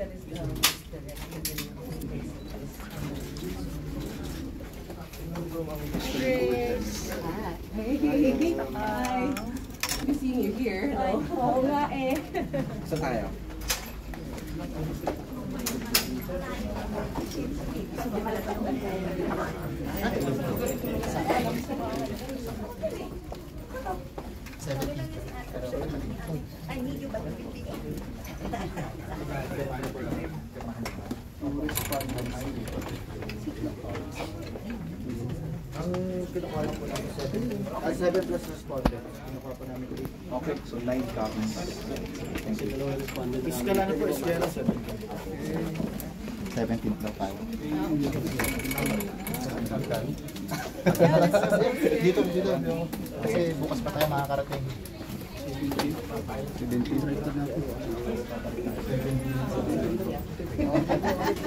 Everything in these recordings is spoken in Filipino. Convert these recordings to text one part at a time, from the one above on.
that is the most direct Chris. Hey, hi. Good seeing you here. Hello. Oo nga eh. Saan tayo? Ang kinukuha po namin 7. Uh, 7 plus respondents. Kinukuha po namin 8. Okay, so 9 copies. Thank you. Iskala na po, iskala 7. 17 na tayo. dito, dito. Kasi bukas pa tayo makakarating. 17.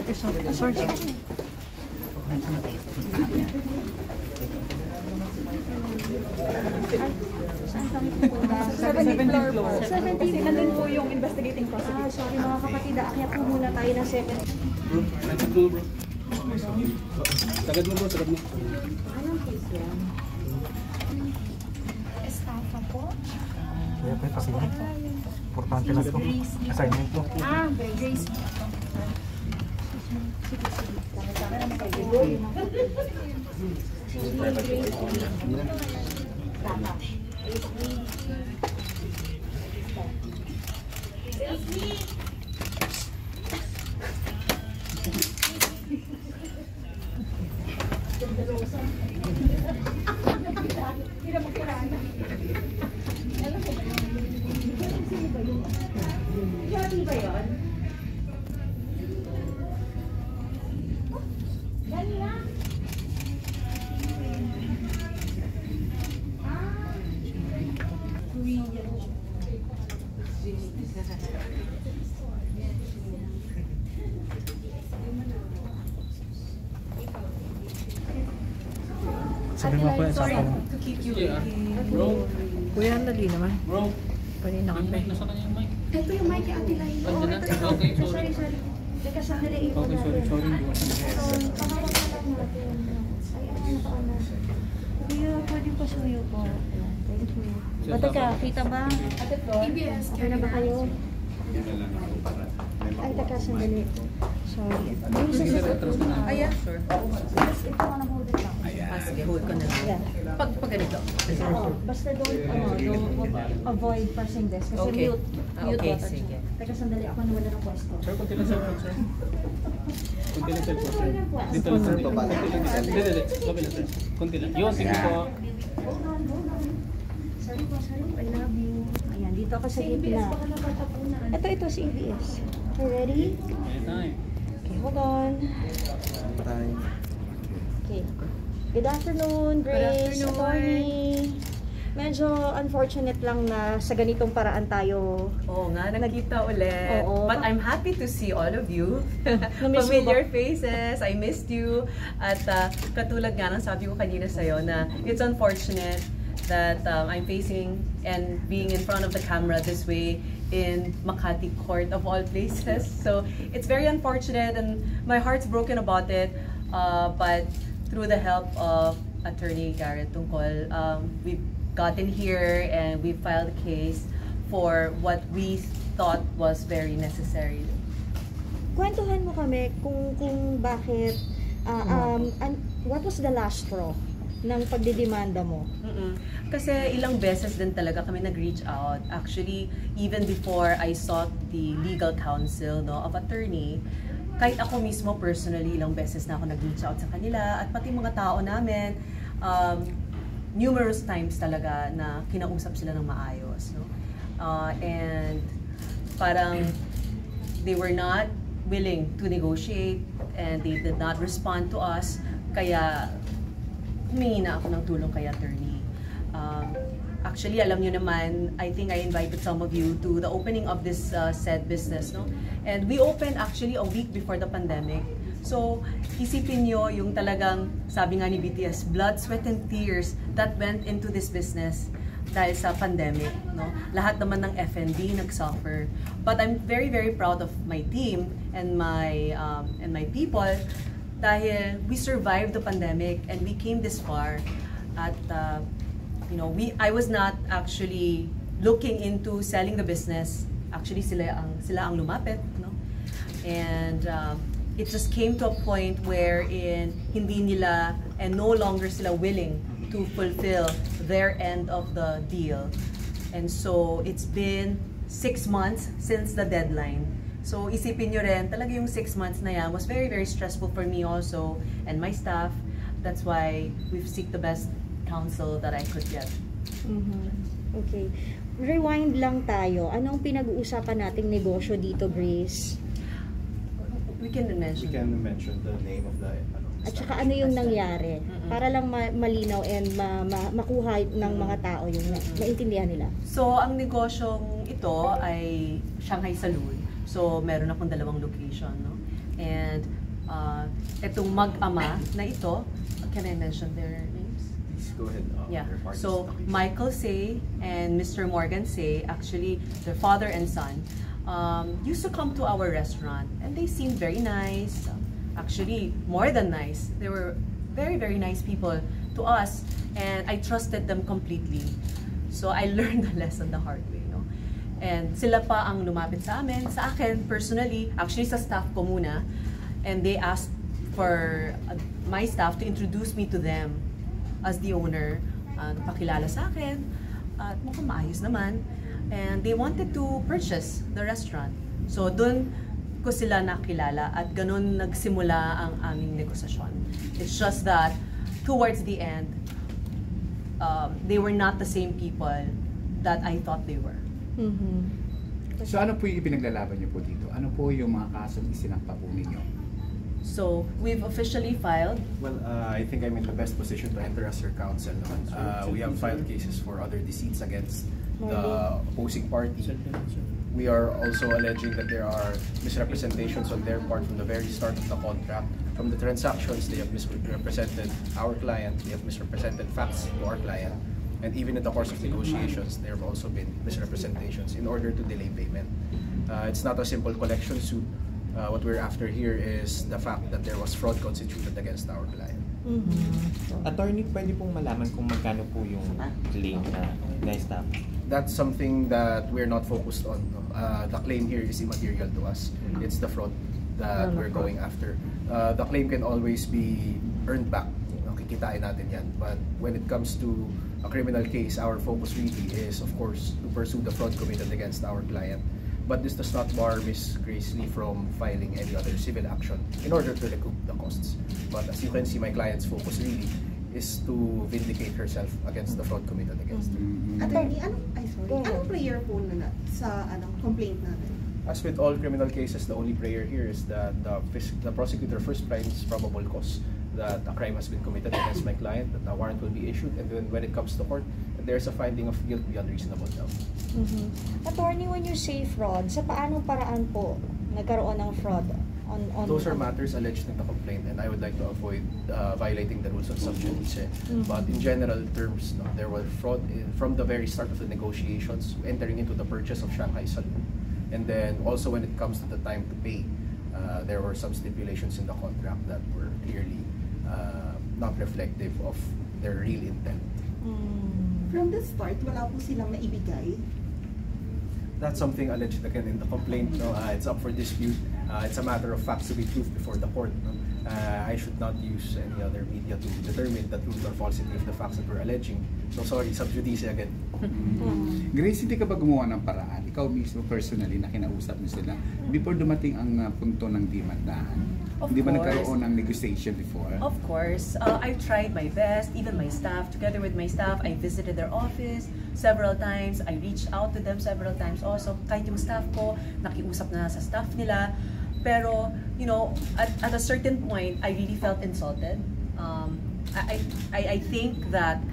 17. Sorry. 17th floor. 17th floor. po yung investigating prosecutor. Ah, sorry mga kapatid, aakyat po muna tayo ng 17th. Bro, nandun mo bro. Sagad mo bro, sagad mo. Anong case yan? Estafa po? Kaya pa kasi yun. Importante na ito. Assignment mo. Ah, Grace po. Sige, sige. Sige, sige kayo. Tama. Keep you Yeah. waiting. Bro, Kuya, dali naman. bro. Kanina Yung kami. mic, nasa kanya yung mic. Ito yung mic ni Ate Lai. Ito. Okay, sorry. sorry, sorry. Teka, sandali ito Okay, sorry, sorry. So, lang natin. Ay, ay, naka-on na. Kuya, pwede pa suyo po. Ayan, Thank you. O, teka, kita ba? Ate Flor? Okay na ba kayo? Ay, teka, sandali. Sorry. Yung sa sa yeah, sure. Ito ka na hold it lang. Sige, hold ko na lang. Yeah. Pag, pag ganito. Oo, basta don't, ano, don't avoid pressing this. Kasi Okay. mute. Ah, Mute okay, button sige. Teka, sandali. Ako nawala ng pwesto. Sir, kunti lang cellphone, sir. Kunti lang cellphone, sir. Dito lang, sir. Baba. Kunti lang, sir. Dito, dito. Lang, sir. Kunti lang. Yun, tingin ko. Hold on, hold on. Sorry po, sorry po. I love you. Ayan, dito ako sa gitna. Ito, ito si ABS. Okay, ready? Anytime. Okay, hold on. Time. Okay. Good afternoon, Grace. afternoon. Attorney. Medyo unfortunate lang na sa ganitong paraan tayo Oo nga, nagkita ulit. Oo. But I'm happy to see all of you. Familiar faces. I missed you. At uh, katulad nga ng sabi ko kanina sa'yo na it's unfortunate that um, I'm facing and being in front of the camera this way in Makati Court of all places. So it's very unfortunate and my heart's broken about it. Uh, but through the help of Attorney Garrett Tungkol, um, we've gotten here and we filed a case for what we thought was very necessary. Kwentuhan mo kami kung kung bakit ah, um an- what was the last straw ng pagdidemanda mo? Mm-mm. Kasi ilang beses din talaga kami nag-reach out. Actually, even before I sought the legal counsel no, of attorney, kahit ako mismo personally, ilang beses na ako nag-reach out sa kanila at pati mga tao namin, um, numerous times talaga na kinausap sila ng maayos. No? Uh, and parang they were not willing to negotiate and they did not respond to us. Kaya humingi na ako ng tulong kay attorney. Um, actually, alam nyo naman, I think I invited some of you to the opening of this uh, said business. No? And we opened actually a week before the pandemic. So, isipin nyo yung talagang, sabi nga ni BTS, blood, sweat, and tears that went into this business dahil sa pandemic, no? Lahat naman ng F&B nag-suffer. But I'm very very proud of my team and my um, and my people dahil we survived the pandemic and we came this far at uh, you know, we I was not actually looking into selling the business. Actually sila ang sila ang lumapit, no? And um, it just came to a point wherein hindi nila and no longer sila willing to fulfill their end of the deal. And so it's been six months since the deadline. So isipin nyo rin, talaga yung six months na yan was very, very stressful for me also and my staff. That's why we've seek the best counsel that I could get. Mhm. Okay. Rewind lang tayo. Anong pinag-uusapan nating negosyo dito, Grace? We can mention. We can mention the name of the ano, At saka ano yung nangyari? Mm-mm. Para lang ma- malinaw and ma- ma- makuha ng mga tao yung na- maintindihan nila. So, ang negosyong ito ay Shanghai Saloon. So, meron akong dalawang location, no? And uh, itong mag-ama na ito, can I mention their go ahead. uh, Yeah. So. Michael Say and Mr. Morgan Say, actually, their father and son, um, used to come to our restaurant and they seemed very nice. Actually, more than nice. They were very, very nice people to us and I trusted them completely. So, I learned the lesson the hard way, no? And sila pa ang lumapit sa amin, sa akin personally, actually sa staff ko muna, and they asked for uh, my staff to introduce me to them as the owner, uh, pakilala sa akin, at mukhang maayos naman. And they wanted to purchase the restaurant. So doon ko sila nakilala at ganun nagsimula ang aming negosasyon. It's just that towards the end, um, they were not the same people that I thought they were. Mhm. So ano po yung ipinaglalaban niyo po dito? Ano po yung mga kasong isinampa po ninyo? So we've officially filed Well, uh, I think I'm in the best position to enter as your counsel. Uh, we have filed cases for other deceits against the opposing party. We are also alleging that there are misrepresentations on their part from the very start of the contract. From the transactions, they have misrepresented our client, they have misrepresented facts to our client. And even in the course of negotiations, there have also been misrepresentations in order to delay payment. Uh, it's not a simple collection suit. Uh, what we're after here is the fact that there was fraud constituted against our client. Mhm. Attorney, pwede pong malaman kung magkano po yung claim na na-stop? That's something that we're not focused on. no? Uh, the claim here is immaterial to us. It's the fraud that we're going after. Uh, the claim can always be earned back. Nakikitain natin yan. But when it comes to a criminal case, our focus really is, of course, to pursue the fraud committed against our client. But this does not bar Ms. Grace Lee from filing any other civil action in order to recoup the costs. But as you can see, my client's focus really is to vindicate herself against the fraud committed against her. Attorney, ano, ay sorry, anong prayer po na, na- sa ano, complaint natin? As with all criminal cases, the only prayer here is that the, the prosecutor first finds probable cause that a crime has been committed against my client, that a warrant will be issued, and then when it comes to court, there's a finding of guilt beyond reasonable doubt. Mhm. Attorney, when you say fraud, sa paanong paraan po nagkaroon ng fraud on on Those are matters alleged in the complaint, and I would like to avoid uh, violating the rules on sub judice. Mhm. But in general terms, no, there was fraud in, from the very start of the negotiations, entering into the purchase of Shanghai Saloon. And then also when it comes to the time to pay, uh, there were some stipulations in the contract that were clearly uh, not reflective of their real intent. Mm. From the start, wala po silang naibigay. That's something alleged again in the complaint. No, uh, it's up for dispute. Uh, it's a matter of facts to be proved before the court. No? Uh, I should not use any other media to determine the truth or falsity of the facts that we're alleging. So sorry, sub judice again. Mm. Grace, hindi ka ba gumawa ng paraan? Ikaw mismo personally na kinausap mo sila before dumating ang uh, punto ng dimandahan. Of Hindi ba nagkaroon ng negotiation before? Of course, uh, I tried my best, even my staff, together with my staff, I visited their office several times, I reached out to them several times also, kahit yung staff ko, nakiusap na sa staff nila, pero, you know, at, at a certain point, I really felt insulted. Um, I, I, I think that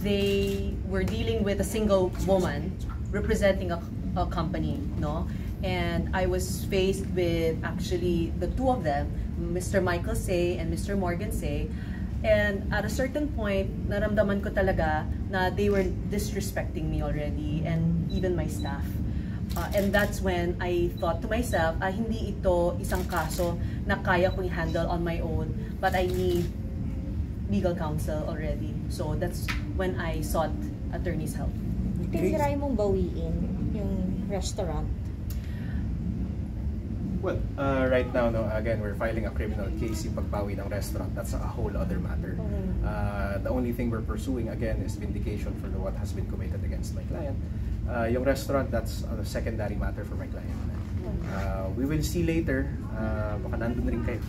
they were dealing with a single woman representing a, a company, no? And I was faced with actually the two of them, Mr. Michael Say and Mr. Morgan Say. And at a certain point, naramdaman ko talaga na they were disrespecting me already and even my staff. Uh, and that's when I thought to myself, ah, hindi ito isang kaso na kaya kong i-handle on my own, but I need legal counsel already. So that's when I sought attorney's help. Tinry mong bawiin yung restaurant. Well, uh, right now, no, again, we're filing a criminal case yung pagbawi ng restaurant. That's a whole other matter. Uh, the only thing we're pursuing, again, is vindication for what has been committed against my client. Uh, yung restaurant, that's a secondary matter for my client. Uh, we will see later. Uh, baka nandun rin kayo.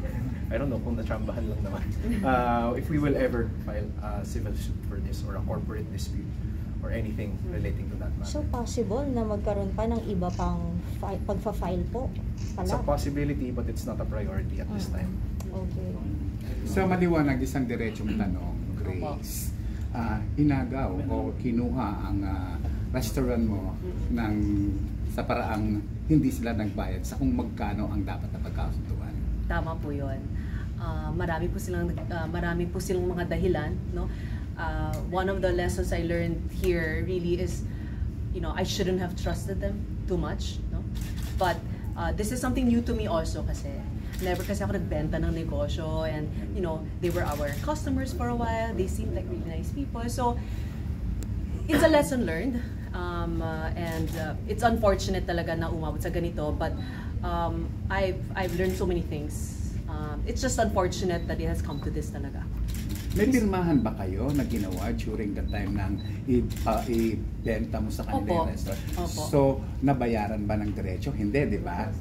I don't know kung natsambahan lang naman. Uh, if we will ever file a civil suit for this or a corporate dispute or anything relating to that matter. So possible na magkaroon pa ng iba pang fi- pagfa-file po It's a pala? possibility but it's not a priority at this time. Okay. So maliwanag isang diretsong tanong, Grace. Ah, inagaw o kinuha ang ah, restaurant mo ng sa paraang hindi sila nagbayad sa kung magkano ang dapat na pagkasunduan. Tama po 'yon. Ah, marami po silang ah, marami po silang mga dahilan, no? Ah, one of the lessons I learned here really is you know, I shouldn't have trusted them too much, no? But ah, this is something new to me also kasi never kasi ako nagbenta ng negosyo and you know, they were our customers for a while. They seemed like really nice people. So it's a lesson learned. Um, uh, and uh, it's unfortunate talaga na umabot sa ganito, but um, I've, I've learned so many things. Um, it's just unfortunate that it has come to this talaga. May pirmahan ba kayo na ginawa during the time ng ah, ibenta mo sa kanila yung Opo. restaurant? Opo. So, nabayaran ba ng diretso? Hindi, di ba?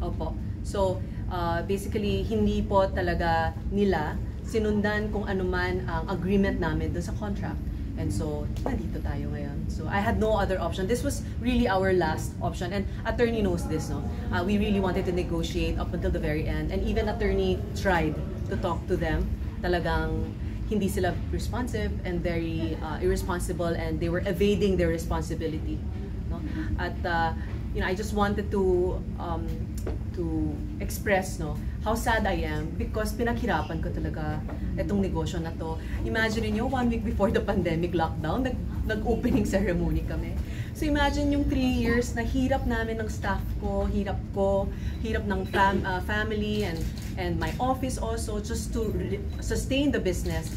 Opo. So, uh, basically, hindi po talaga nila sinundan kung ano man ang agreement namin doon sa contract. And so, nandito tayo ngayon. So, I had no other option. This was really our last option. And attorney knows this, no? Uh, we really wanted to negotiate up until the very end. And even attorney tried to talk to them. Talagang hindi sila responsive and very uh, irresponsible and they were evading their responsibility. No? At uh, you know, I just wanted to um, to express no how sad I am because pinaghirapan ko talaga itong negosyo na to. Imagine niyo one week before the pandemic lockdown, nag nag-opening ceremony kami. So imagine yung three years na hirap namin ng staff ko, hirap ko, hirap ng fam- uh, family and and my office also just to sustain the business.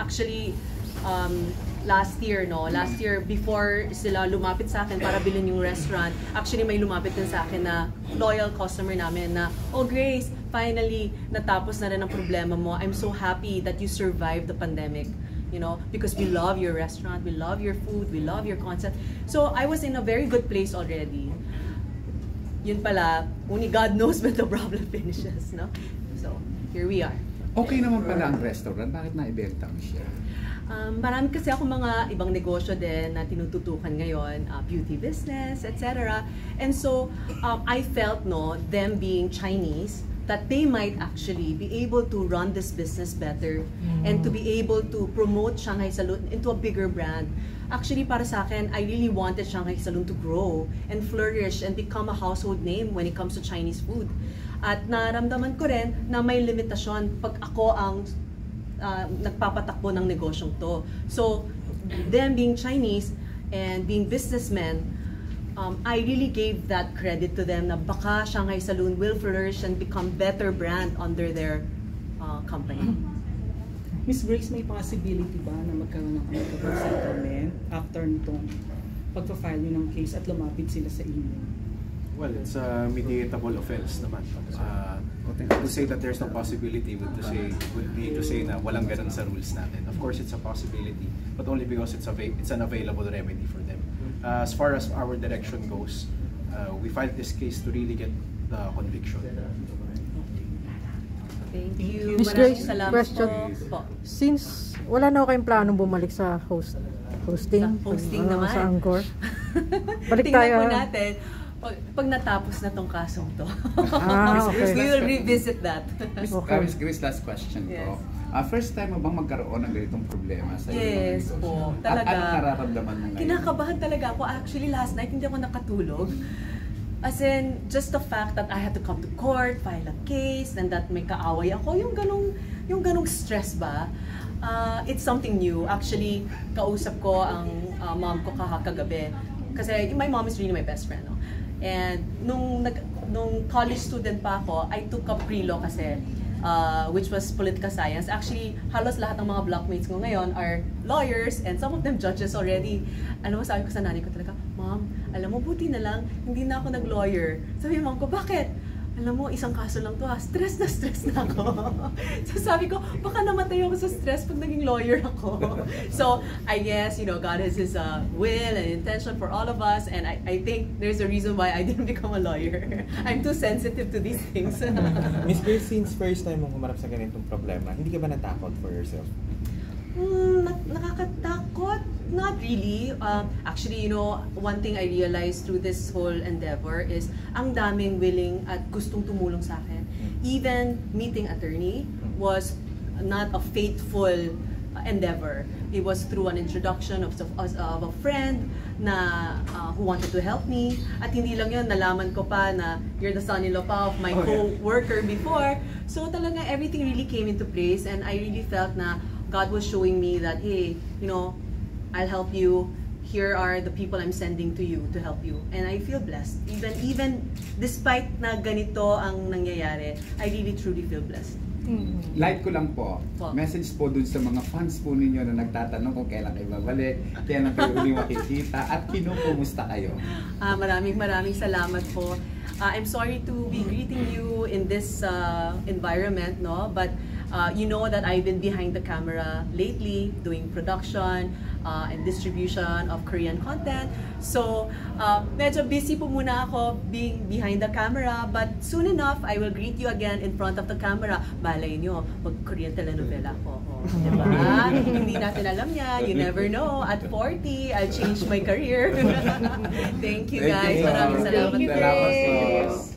Actually, um, last year, no? Last year, before sila lumapit sa akin para bilhin yung restaurant, actually may lumapit din sa akin na loyal customer namin na, Oh Grace, finally, natapos na rin ang problema mo. I'm so happy that you survived the pandemic. You know, because we love your restaurant, we love your food, we love your concept. So I was in a very good place already. Yun pala, only God knows when the problem finishes, no? So, here we are. Okay naman pala ang restaurant. Bakit naibenta mo siya? Um, marami kasi ako mga ibang negosyo din na tinututukan ngayon, uh, beauty business, etc. And so, um, I felt, no, them being Chinese, that they might actually be able to run this business better and to be able to promote Shanghai Saloon into a bigger brand. Actually, para sa akin, I really wanted Shanghai Saloon to grow and flourish and become a household name when it comes to Chinese food. At naramdaman ko rin na may limitasyon pag ako ang uh, nagpapatakbo ng negosyong to. So, them being Chinese and being businessmen, um, I really gave that credit to them na baka Shanghai Saloon will flourish and become better brand under their uh, company. Miss Grace, may possibility ba na magkaroon ng amicable settlement after nitong pagpa-file niyo ng case at lumapit sila sa inyo? Well, it's a mediatable offense naman. Uh, to say that there's no possibility would to say would be to say na walang ganun sa rules natin. Of course, it's a possibility, but only because it's a it's an available remedy for them. Uh, as far as our direction goes, uh, we filed this case to really get the conviction. Thank you. Maraming Grace, salamat question. po. Since wala na kayong planong bumalik sa host hosting, Sa hosting ano, naman. sa Angkor. Balik Tingnan tayo. po natin pag, pag natapos na tong kasong to. Ah, okay. We will revisit that. Miss, Okay. uh, Miss Grace, last question Yes. ko. Ah, first time mo bang magkaroon ng ganitong problema sa Yes po, At talaga. anong nararamdaman mo ngayon? Kinakabahan talaga ako. Actually, last night hindi ako nakatulog. As in, just the fact that I had to come to court, file a case, and that may kaaway ako, yung ganong yung ganong stress ba, uh, it's something new. Actually, kausap ko ang uh, mom ko kakagabi. Kasi my mom is really my best friend. No? And nung, nag, nung college student pa ako, I took up pre-law kasi uh, which was political science. Actually, halos lahat ng mga blockmates ko ngayon are lawyers and some of them judges already. Alam mo, sabi ko sa nanay ko talaga, Mom, alam mo, buti na lang, hindi na ako nag-lawyer. Sabi mom ko, bakit? Alam mo, isang kaso lang to ha, stress na stress na ako. so sabi ko, baka namatay ako sa stress pag naging lawyer ako. so I guess, you know, God has His uh, will and intention for all of us and I, I think there's a reason why I didn't become a lawyer. I'm too sensitive to these things. Miss Grace, since first time mo humarap sa ganitong problema, hindi ka ba natakot for yourself? Hmm, nak- nakakatakot? Not really. Um, actually, you know, one thing I realized through this whole endeavor is ang daming willing at gustong tumulong sa akin. Even meeting attorney was not a faithful endeavor. It was through an introduction of, of, of a friend na uh, who wanted to help me. At hindi lang yun, nalaman ko pa na you're the son-in-law pa of my Oh, yeah. co-worker before. So talaga everything really came into place and I really felt na God was showing me that, hey, you know, I'll help you. Here are the people I'm sending to you to help you. And I feel blessed. Even even despite na ganito ang nangyayari, I really truly feel blessed. Live ko lang po, Po. message po dun sa mga fans po ninyo na nagtatanong kung kailan kayo babalik, kailan kayo uli makikita, at kinukumusta kayo. Ah, maraming maraming salamat po. Ah, I'm sorry to be greeting you in this uh, environment, no? But uh, you know that I've been behind the camera lately doing production uh, and distribution of Korean content. So, uh, medyo busy po muna ako being behind the camera, but soon enough, I will greet you again in front of the camera. Balay nyo, mag-Korean telenovela ko. Oh, diba? Hindi natin alam yan. You never know. At 40, I'll change my career. Thank you Thank you guys. Maraming salamat. Thank you, Grace.